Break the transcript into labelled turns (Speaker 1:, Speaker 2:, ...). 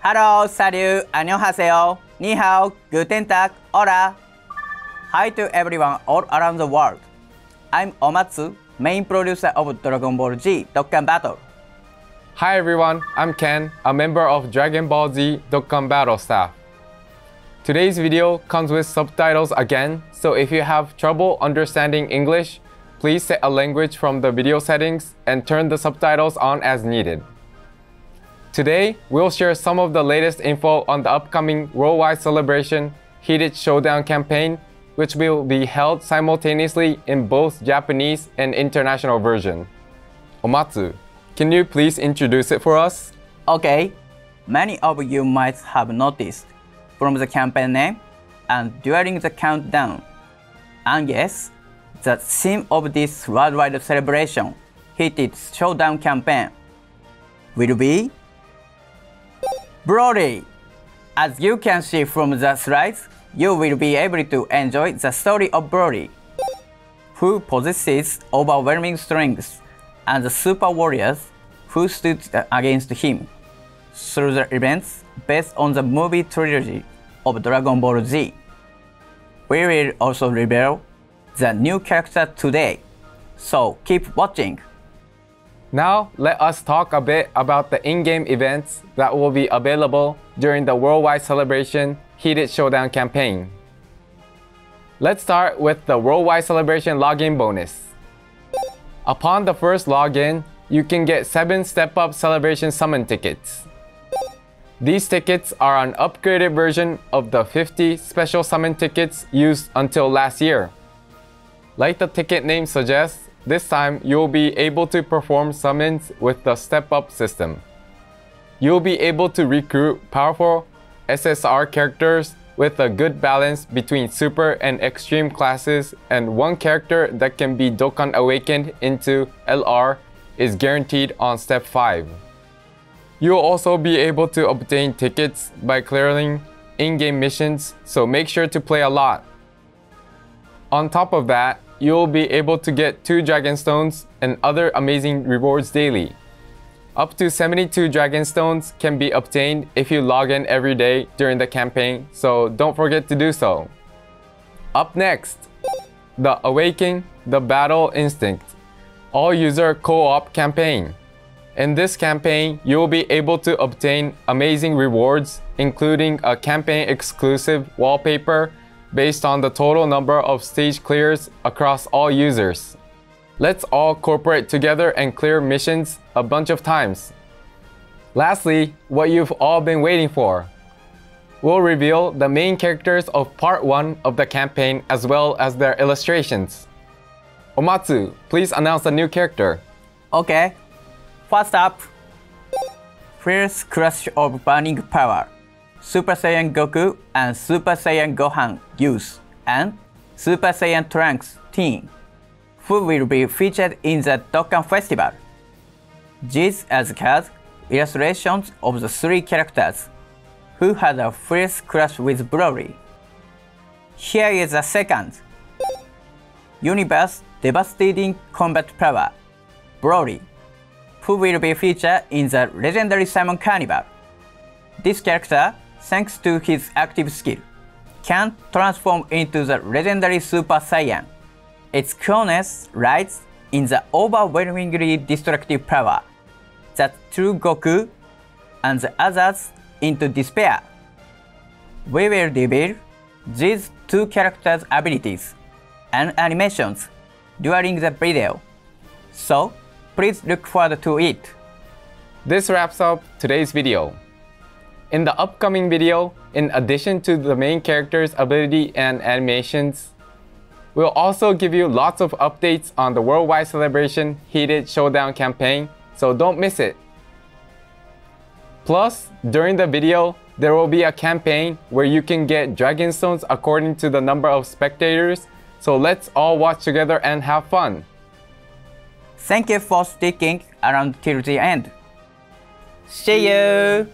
Speaker 1: Hello, Salut, Annyeonghaseyo, Ni hao, Guten Tag, Hola. Hi to everyone all around the world. I'm Omatsu, main producer of Dragon Ball Z Dokkan Battle.
Speaker 2: Hi everyone, I'm Ken, a member of Dragon Ball Z Dokkan Battle staff. Today's video comes with subtitles again, so if you have trouble understanding English, please set a language from the video settings and turn the subtitles on as needed. Today, we'll share some of the latest info on the upcoming worldwide celebration Heated Showdown campaign, which will be held simultaneously in both Japanese and international version. Omatsu, can you please introduce it for us?
Speaker 1: Okay, many of you might have noticed from the campaign name and during the countdown. And yes, the theme of this worldwide celebration, Heated Showdown campaign, will be Broly. As you can see from the slides, you will be able to enjoy the story of Broly, who possesses overwhelming strength, and the super warriors who stood against him through the events based on the movie trilogy of Dragon Ball Z. We will also reveal the new character today, so keep watching.
Speaker 2: Now, let us talk a bit about the in-game events that will be available during the Worldwide Celebration Heated Showdown campaign. Let's start with the Worldwide Celebration login bonus. Upon the first login, you can get 7 Step-Up Celebration Summon tickets. These tickets are an upgraded version of the 50 special summon tickets used until last year. Like the ticket name suggests, this time, you'll be able to perform summons with the step-up system. You'll be able to recruit powerful SSR characters with a good balance between super and extreme classes and one character that can be Dokkan awakened into LR is guaranteed on step 5. You'll also be able to obtain tickets by clearing in-game missions, so make sure to play a lot. On top of that, you'll be able to get 2 Dragon Stones and other amazing rewards daily. Up to 72 Dragon Stones can be obtained if you log in every day during the campaign, so don't forget to do so. Up next, the Awaken the Battle Instinct All-User Co-op Campaign. In this campaign, you will be able to obtain amazing rewards, including a campaign-exclusive wallpaper based on the total number of stage clears across all users. Let's all cooperate together and clear missions a bunch of times. Lastly, what you've all been waiting for. We'll reveal the main characters of part 1 of the campaign as well as their illustrations. Omatsu, please announce a new character.
Speaker 1: Okay, first up, Fierce Crush of Burning Power. Super Saiyan Goku and Super Saiyan Gohan Youth and Super Saiyan Trunks Teen, who will be featured in the Dokkan Festival. These are the card illustrations of the three characters who had a fierce crush with Broly. Here is the second. Universe Devastating Combat Power, Broly, who will be featured in the legendary Summon Carnival. This character thanks to his active skill, can transform into the legendary Super Saiyan. Its coolness lies in the overwhelmingly destructive power that threw Goku and the others into despair. We will reveal these two characters' abilities and animations during the video, so please look forward to it.
Speaker 2: This wraps up today's video. In the upcoming video, in addition to the main character's ability and animations, we'll also give you lots of updates on the worldwide celebration Heated Showdown campaign, so don't miss it. Plus, during the video, there will be a campaign where you can get Dragon Stones according to the number of spectators, so let's all watch together and have fun.
Speaker 1: Thank you for sticking around till the end. See you!